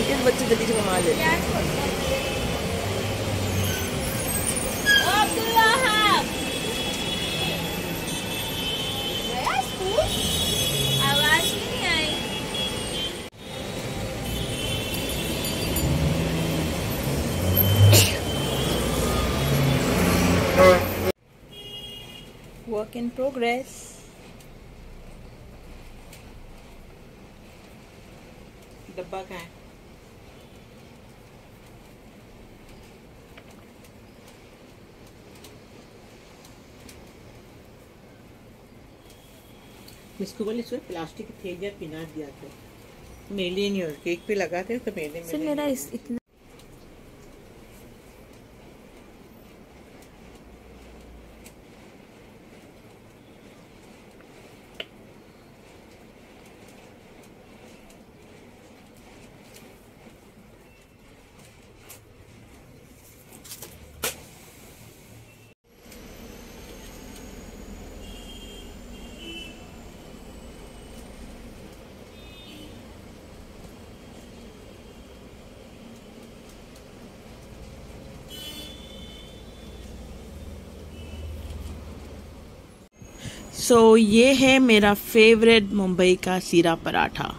इनके बच्चे जल्दी से कमा लेते आवाज़ नहीं आई। वर्क इन प्रोग्रेस डब्बा कहाँ है इसको बोले इसमें प्लास्टिक थे या पिना दिया था। मेले नहीं और केक पे लगा थे तो मेले में मेरा इस इतना सो so, ये है मेरा फेवरेट मुंबई का सीरा पराठा।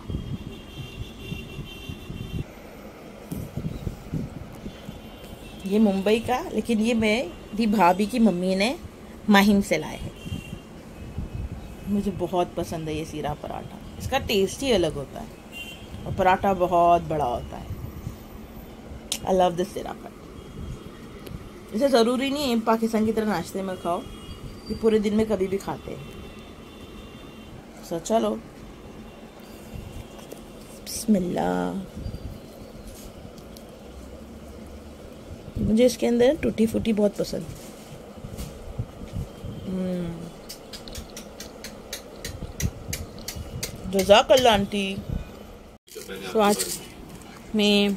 ये मुंबई का लेकिन ये मेरी भाभी की मम्मी ने माहिम से लाए हैं। मुझे बहुत पसंद है ये सीरा पराठा। इसका टेस्ट ही अलग होता है। और पराठा बहुत बड़ा होता है। आई लव दिस सीरा पराठा। इसे ज़रूरी नहीं है पाकिस्तान की तरह नाश्ते में खाओ। ये पूरे दिन में कभी भी खाते हैं। सो चलो बिस्मिल्लाह मुझे इसके अंदर टूटी फूटी बहुत पसंद। जजाकल्ला आंटी। तो आज मैं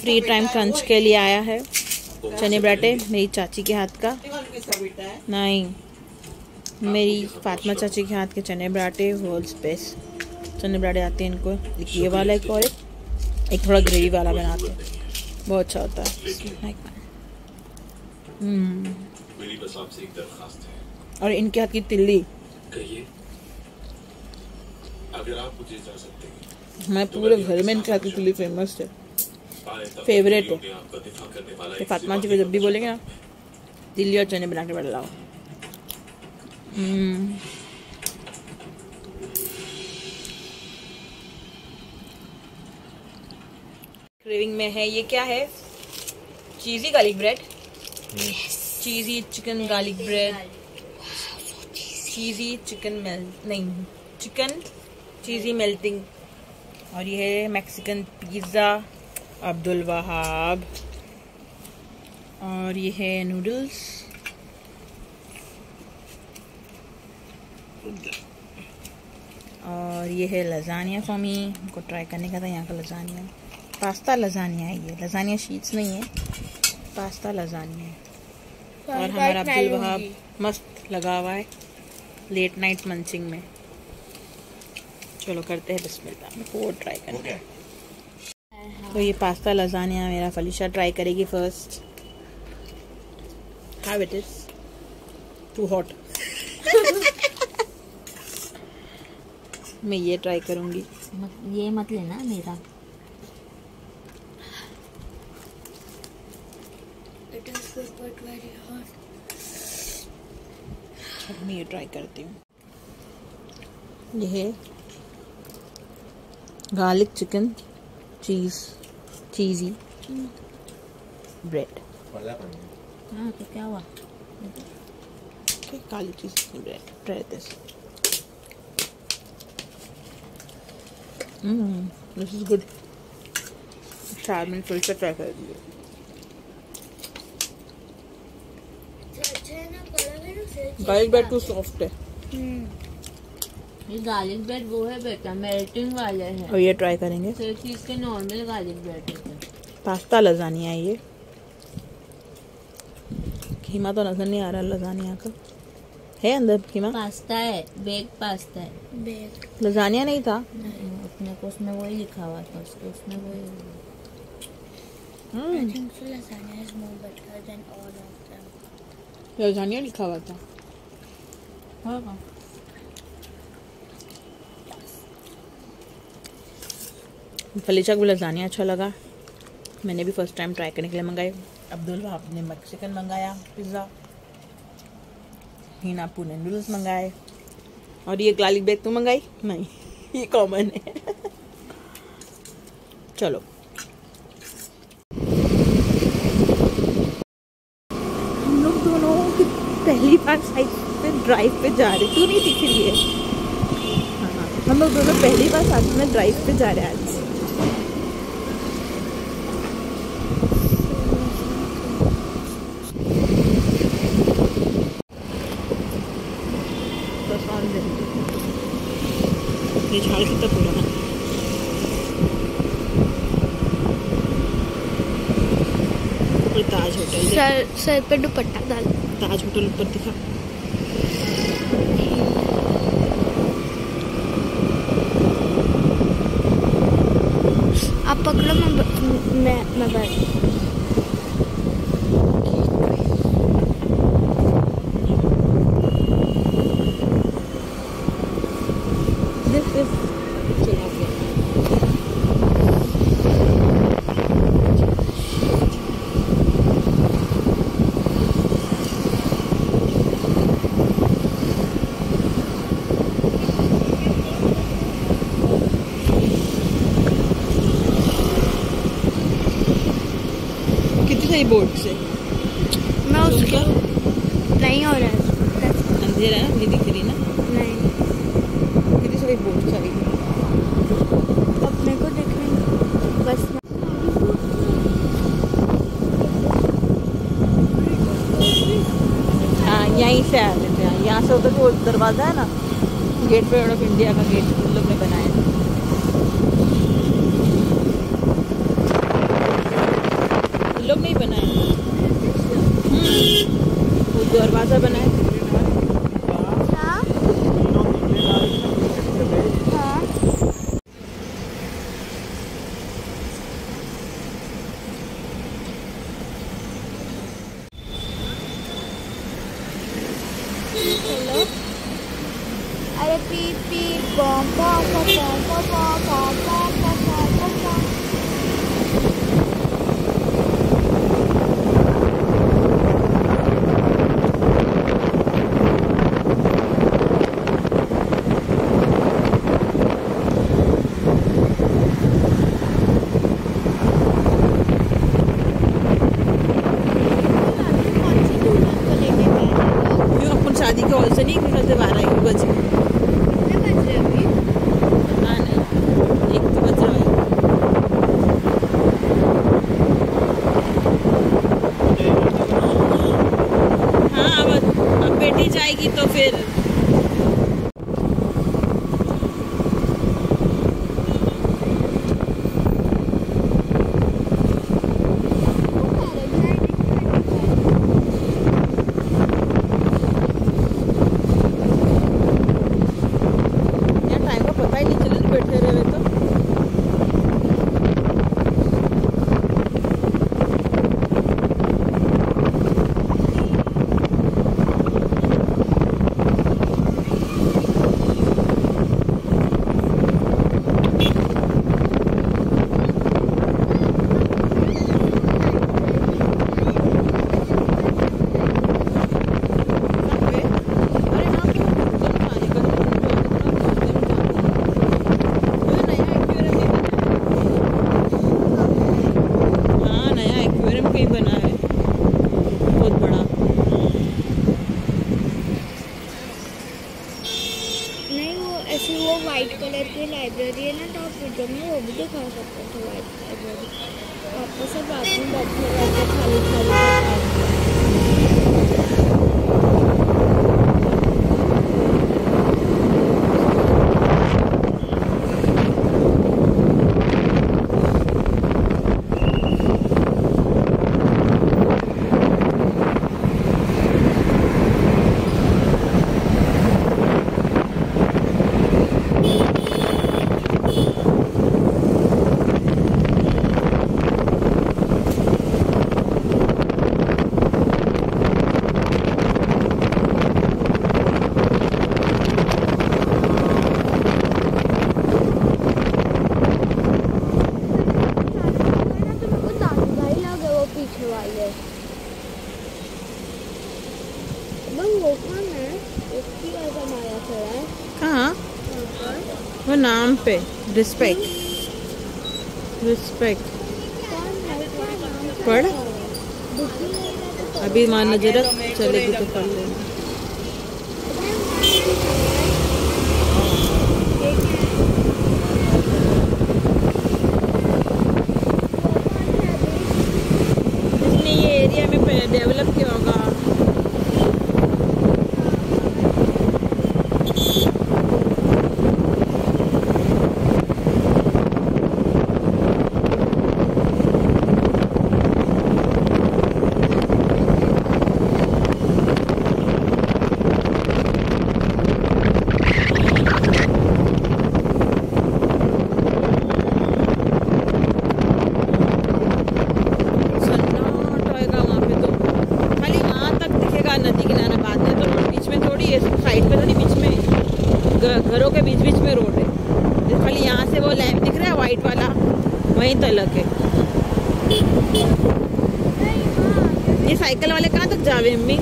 फ्री टाइम क्रंच के लिए आया है। चने बराटे मेरी चाची के हाथ का। नहीं। मेरी फातिमा चाची के हाथ के चने बराटे होल स्पेस चने बराटे आते हैं इनको। एक ये वाला, एक और एक। एक थोड़ा ग्रेवी वाला बनाते हैं। बहुत अच्छा होता है। हम्म। और इनके हाथ की तिल्ली। मैं पूरे घर में इनके हाथ की तिल्ली फ़ेमस है। फेवरेट है। तो फातिमा जी को जब भी बोलेंगे ना दिल्ली और चने बना के बैठ लाओ हम्म। क्रेविंग में है ये क्या है? Cheesy garlic bread cheesy chicken garlic bread cheesy chicken melt नहीं चिकन चीज़ी मेल्टिंग और ये है मैक्सिकन पिज़्ज़ा अब्दुल वहाब और ये है नूडल्स और ये है लजानिया फॉर मी हमको ट्राई करने का था यहाँ का लजानिया। पास्ता लजानिया है ये। लजानिया शीट्स नहीं है। पास्ता लजानिया है। और हमारा अब्दुल वहाब मस्त लगा हुआ है। लेट नाइट मंचिंग में। चलो करते हैं बिस्मिल्लाह। मेरे को वो ट्राई करना है। तो ये पास्ता लजानिया मेरा फलिशा ट्राई करेगी first how it is too hot मैं ये ट्राई करूँगी। मत, ये मत लेना मेरा। मैं ये ट्राई करती हूँ। ये है garlic chicken cheese cheesy bread हाँ तो क्या हुआ? Okay, garlic cheese bread. Try Mmm, this is good. शायद मैंने फिर से ट्राई कर दिया गार्लिक ब्रेड टू सॉफ्ट है. ये गार्लिक ब्रेड वो है बेटा मेल्टिंग वाले हैं. और ये ट्राई करेंगे. तो चीज़ के नॉर्मल गार्लिक ब्रेड होते हैं. पास्ता लजानिया है ये. खीमा तो नज़र नहीं आ रहा लजानिया का. है अंदर खीमा? पास्ता है बेग पास्ता है. लजानिया नहीं था? उसने को उसमें वही लिखा हुआ था उसके उसमें वही hmm I think so lasagna is more better than all of them. Lasagna लिखा हुआ था हाँ हाँ फलीचा को लजानिया अच्छा लगा मैंने भी फ़र्स्ट टाइम ट्राई करने के लिए मंगाई अब्दुल भाप ने मैक्सिकन मंगाया पिज़्ज़ा हिना पू ने नूडल्स मंगाए। और ये गार्लिक बैग तू मंगाई? नहीं। ये कॉमन है। चलो। हम लोग दोनों पहली बार साइकिल पे ड्राइव पे जा रहे तू नहीं दिख रही है? हाँ हाँ। हम लोग दोनों पहली बार साथ में ड्राइव पे जा रहे हैं आज बस और दिन। ये झाड़ कितना पुराना है। ये ताज होटल सर सर पे दुपट्टा डाल। ताज होटल ऊपर दिखा। आप पकड़ो मैं मैं मैं बैठ दिस इज़ चला गया कितनी सही बोर्ड से मैं उसके नहीं हो रहा है अंधेरा है ये दिख रही ना नहीं कितनी सारी बोर्ड सारी अपने को देखने बस हाँ यहीं से आ रहे थे यहाँ से उधर जो दरवाज़ा है ना गेट पे ऑफ़ इंडिया का गेट उन लोग ने बनाया बना है नहीं वो वाइट कलर की लाइब्रेरी है ना तो आप वीडियो में वो भी दिखा सकते थे वाइट लाइब्रेरी आपको सब रात बैठे खाली खाली रिस्पेक्ट रिस्पेक्ट पढ़। अभी मान नज़र चलेगी तो पढ़ लेना इसने ये एरिया में डेवलप किया होगा सन्नाटा होएगा वहाँ पे तो खाली वहाँ तक दिखेगा नदी किनारा बाद में तो रोड बीच में थोड़ी है साइड पे थोड़ी बीच में घ- घरों के बीच बीच में रोड है तो खाली यहाँ से वो लैम्प दिख रहा है वाइट वाला वहीं तलक है ये साइकिल वाले कहाँ तक जावे अम्मी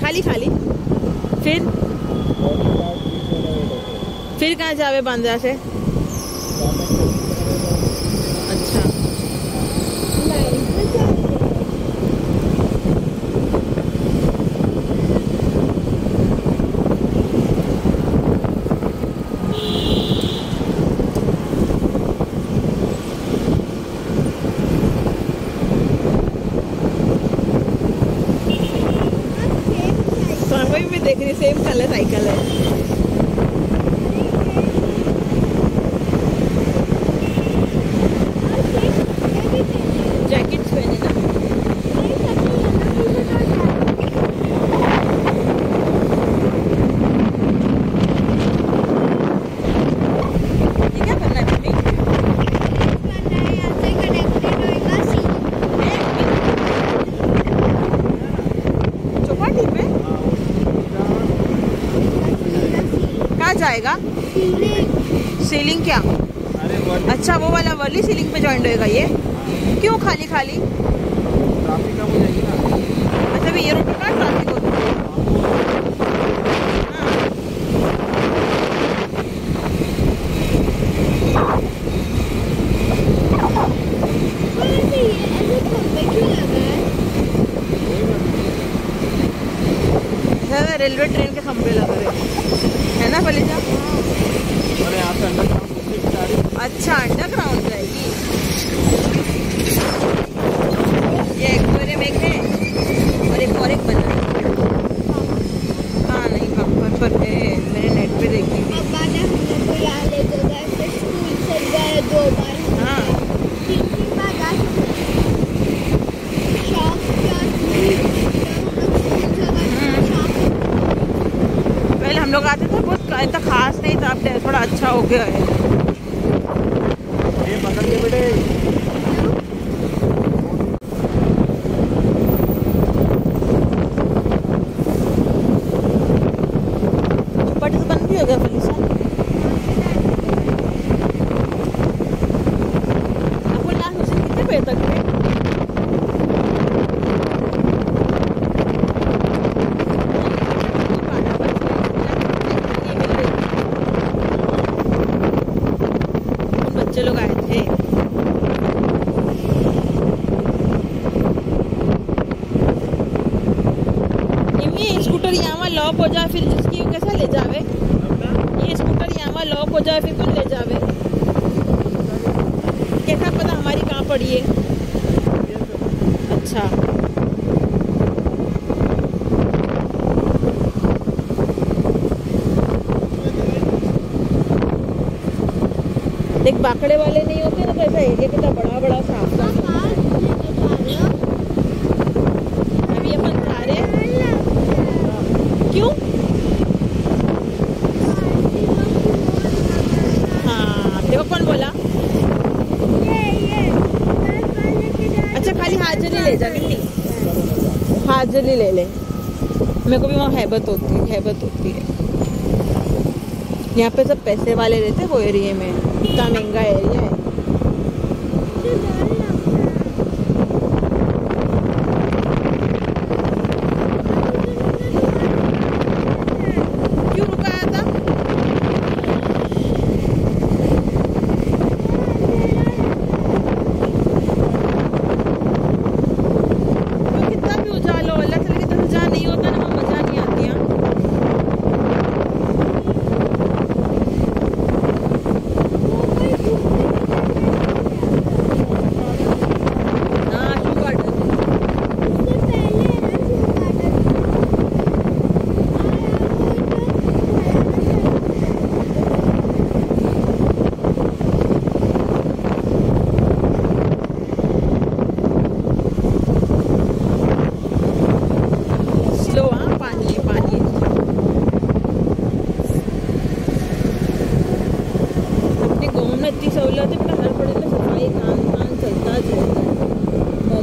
खाली खाली। फिर? फिर कहाँ जावे बांद्रा से अच्छा लाइन पे जाते हैं। तो वही मैं देख रही सेम कलर साइकिल है जैकेट्स पहने ना ये क्या करना है मम्मी चौपाटी पे कहाँ जाएगा सीलिंग क्या? अच्छा वो वाला वर्ली सीलिंग पे ज्वाइंट होएगा ये? क्यों खाली खाली अच्छा भी ये रोड ना। अच्छा ये होता है हाँ। है रेलवे ट्रेन के खंभे लग रहे है ना पलीजा अच्छा अंडरग्राउंड जाएगी ये एक्वेरियम एक है और एक और एक बना है हाँ नहीं पंपर पर है मैंने नेट पे देखी थी दो बार हाँ तीन तीन बार जा शॉप पहले हम लोग आते थे बहुत इतना खास नहीं था अब थोड़ा अच्छा हो गया है चौपाटी तो बंद भी हो गया पुलिस आपको लास्ट मुझे कितने बजे तक थे उन बच्चे लोग आए थे इमी ये स्कूटर यहाँ लॉक हो जाए, फिर जिसकी कैसा ले जावे? ये स्कूटर यहाँ लॉक हो जाए, फिर कौन ले जावे? कैसा पता हमारी कहाँ पड़ी है? अच्छा। देख, बाकड़े वाले नहीं होते ना तो ऐसा एरिया कितना बड़ा बड़ा साफ़ साफ़ अभी अपन जा रहे हैं क्यों हाँ देखो कौन बोला अच्छा खाली हाजरी ले हाँ जल्दी ले ले। मेरे को भी वहाँ हैबत होती है हैबत होती है। यहाँ पे सब पैसे वाले रहते वो एरिए में। इतना महँगा एरिया है क्यों रुका था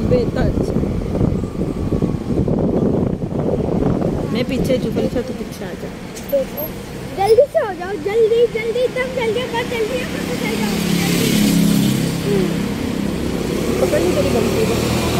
बेहतर अच्छा है। मैं पीछे चुपल रही तू पीछे आ जा देखो जल्दी से हो जाओ जल्दी जल्दी एकदम जल्दी कर जल्दी तो पकड़ तेरी गलती।